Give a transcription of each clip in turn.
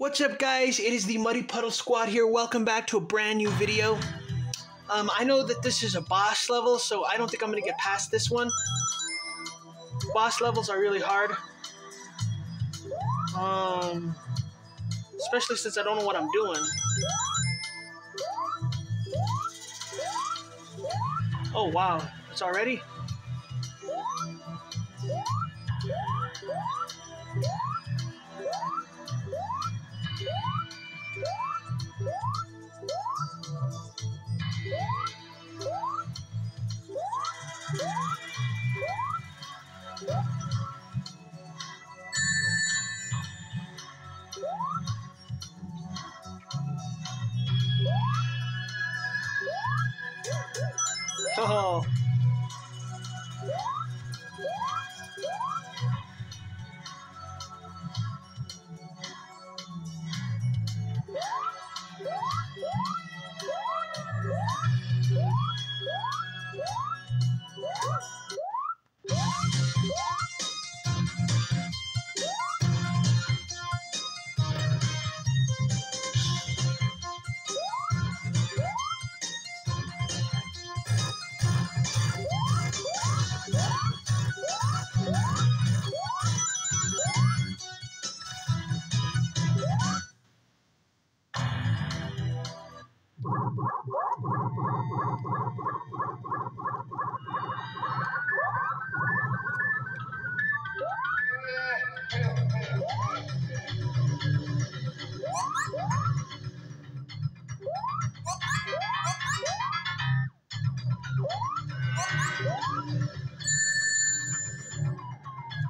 What's up guys? It is the Muddy Puddle Squad here. Welcome back to a brand new video. Um, I know that this is a boss level, so I don't think I'm going to get past this one. Boss levels are really hard. Um, especially since I don't know what I'm doing. Oh wow, it's already? Oh.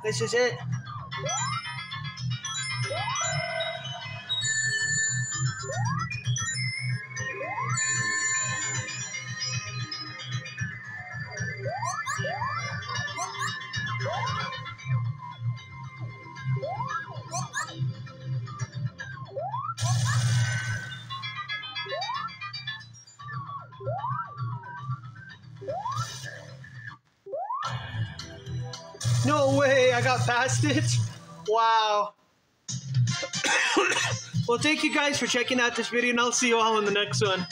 This is it. No way, I got past it. Wow. well, thank you guys for checking out this video, and I'll see you all in the next one.